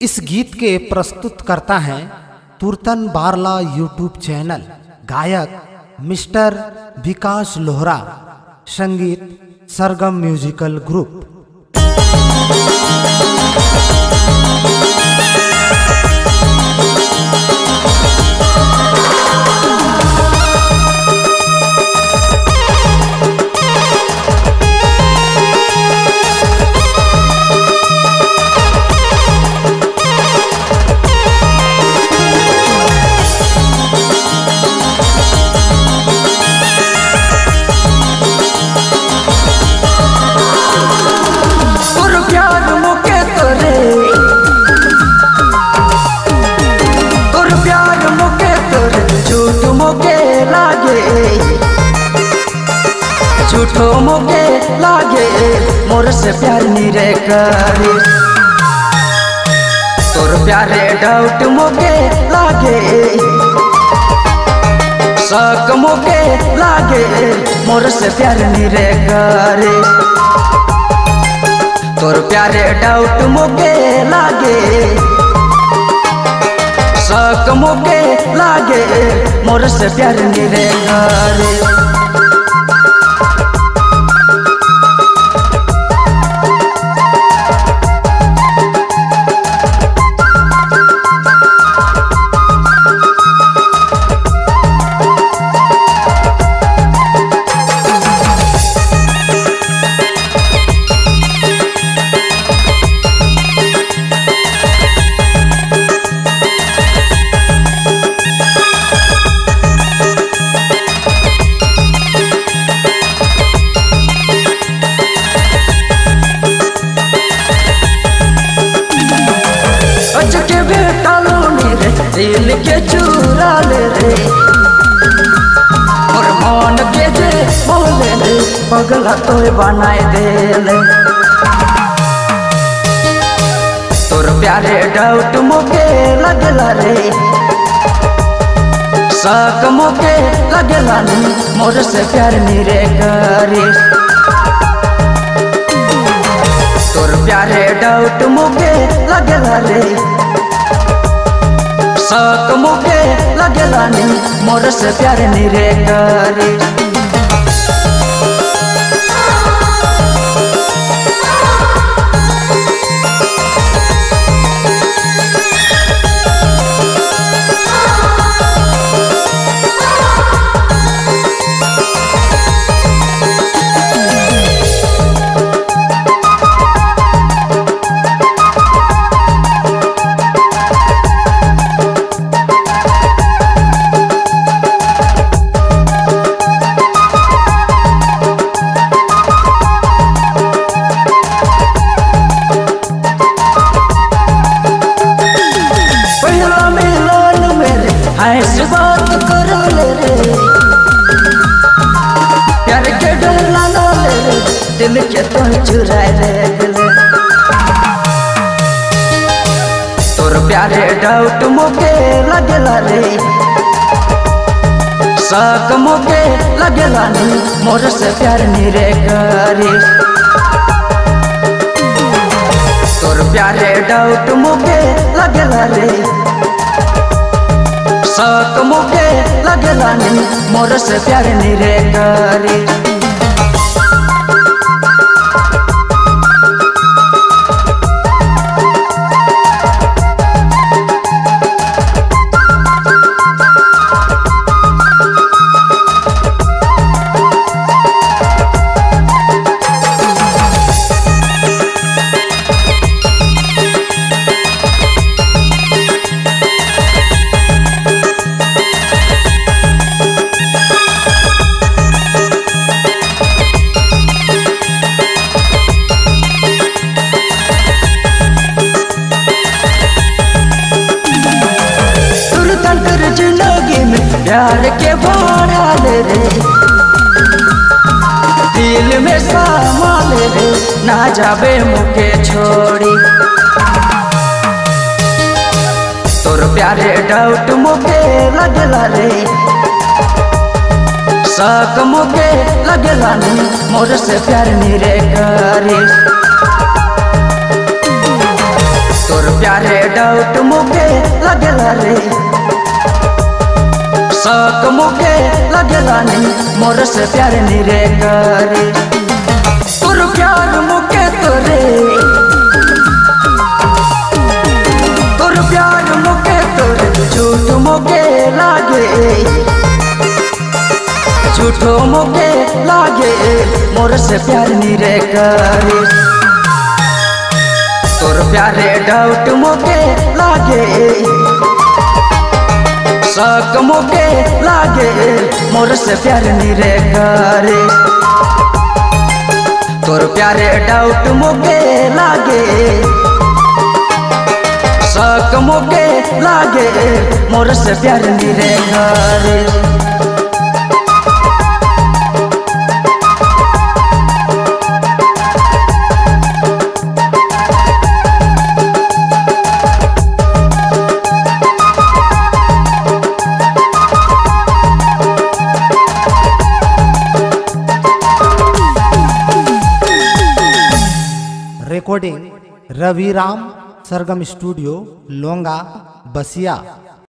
इस गीत के प्रस्तुत करता है तुरतन बारला यूट्यूब चैनल, गायक mister Vikas Lohra, Sangeet Sargam musical group. झूठो मुके लागे, मोर से प्यार निरे करे। तोर प्यारे डाउट मुके लागे, शक मुके लागे, मोर से प्यार निरे करे। तोर प्यारे डाउट मुके लागे, शक मुके लागे, मोर से प्यार निरे करे। पगला तो बनाए दे तोर प्यारे डाउट मोके लगला रे। शक मोके लगला नी, मोर से प्यार नीरे करे। तोर प्यारे डाउट मुके लगला रे। शक मुके लगला नी, मोर से प्यार निरे करे। के तो चुराए तोर प्यारे डाउट मोके लगला रे शक मोके लगला नी मोर से प्यार निरे करे। तोर प्यारे डाउट मुके लगला रे शक मुके लगला नी मोर से प्यार निरे करे। प्यार के बढ़ा ले रे। दिल में सामा ले रे, ना जाबे मुके छोड़ी। तोर प्यारे डाउट मुके लगला रे। शक मुके लगला नी, मोर से प्यार निरे करे। तोर प्यारे सक मुके लगेला नहीं, मोर से प्यार निरे करे। तोर प्यार मुके तोरे तोर प्यार मुके तोरे झूठ मुके लागे। झूठो मुके लागे, मोर से प्यार निरे करे। तोर प्यारे डाउट मुके लागे। शक मुके लागे, मोर से प्यार निरे करे। तोर प्यारे डाउट मुके लागे शक मुके लागे, मोर से प्यार निरे करे। रिकॉर्डिंग रविराम सरगम स्टूडियो लोंगा बसिया